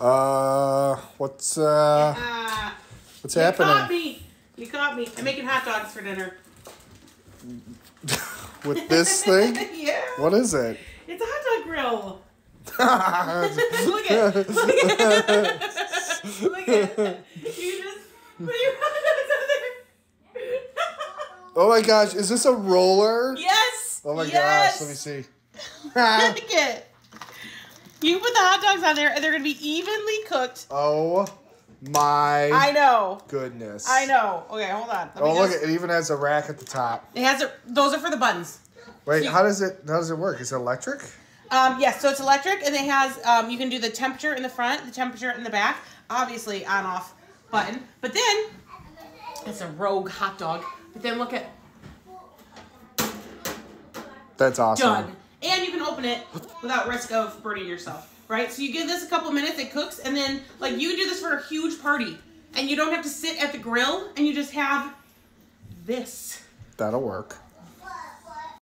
Uh, what's uh, Ah, what's you happening caught me. You caught me. I'm making hot dogs for dinner. with this thing? yeah. What is it? It's a hot dog grill. oh look at look at look at you just put your hot dogs on there. my gosh, is this a roller? yes. Oh my yes. gosh, let me see. Look at. You put the hot dogs on there, and they're gonna be evenly cooked. oh my I know. goodness. I know. Okay, hold on. Let Oh look, just- it even has a rack at the top. It has a. Those are for the buttons. Wait, See- how does it how does it work? Is it electric? Um, yes, so it's electric, and it has. Um, you can do the temperature in the front, the temperature in the back. Obviously, on off button. But then it's a rogue hot dog. But then look at That's awesome. done, and you can open it without risk of burning yourself. Right. So you give this a couple minutes, it cooks, and then like you do this for a huge party, and you don't have to sit at the grill, and you just have this. That'll work.